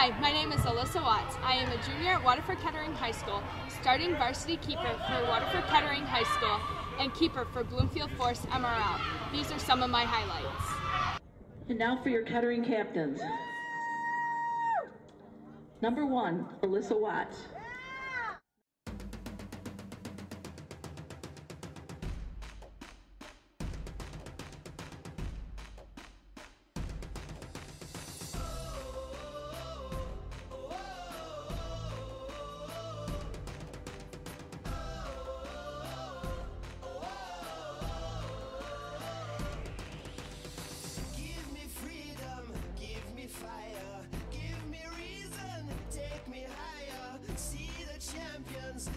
Hi, my name is Alyssa Watts. I am a junior at Waterford Kettering High School, starting varsity keeper for Waterford Kettering High School and keeper for Bloomfield Force MRL. These are some of my highlights. And now for your Kettering captains. Number one, Alyssa Watts.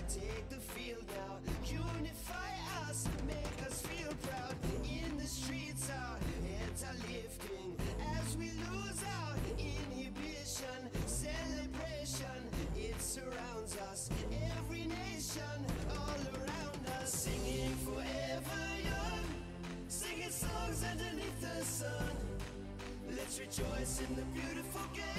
take the field now. Unify us make us feel proud. In the streets, our heads are lifting as we lose our inhibition. Celebration, it surrounds us. Every nation, all around us, singing forever young, singing songs underneath the sun. Let's rejoice in the beautiful game.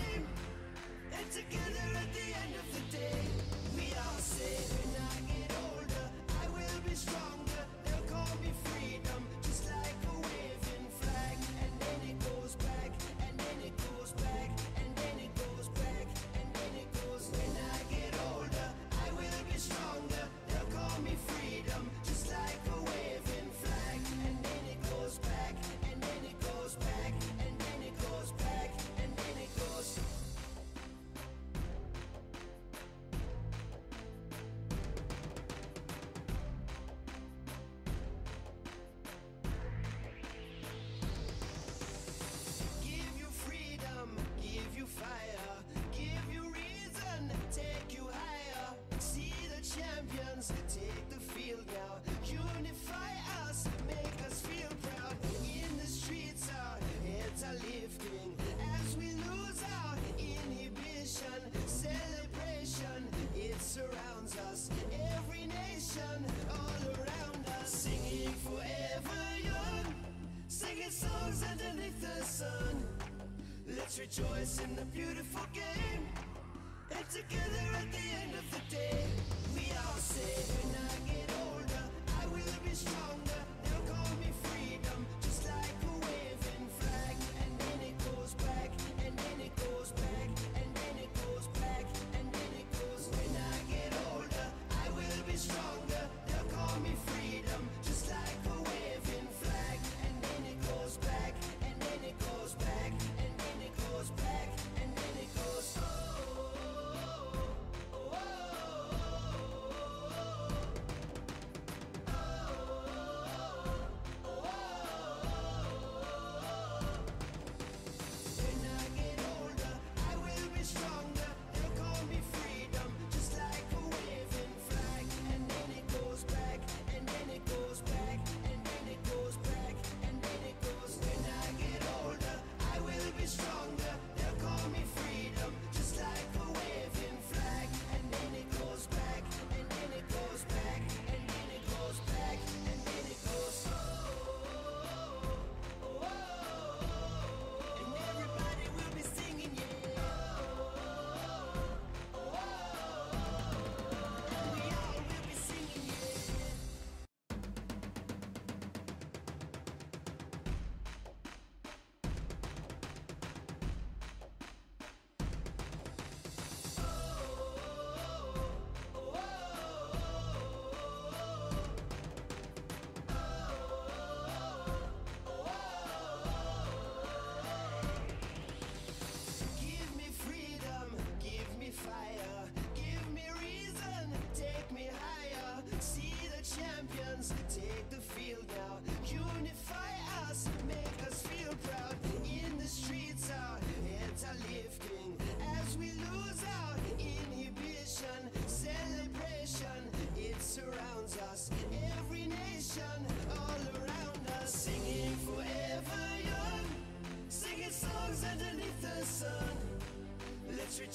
beneath the sun. Let's rejoice in the beautiful game. And together at the end of the day We all say when I get old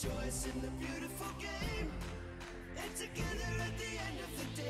choice in the beautiful game. And together at the end of the day.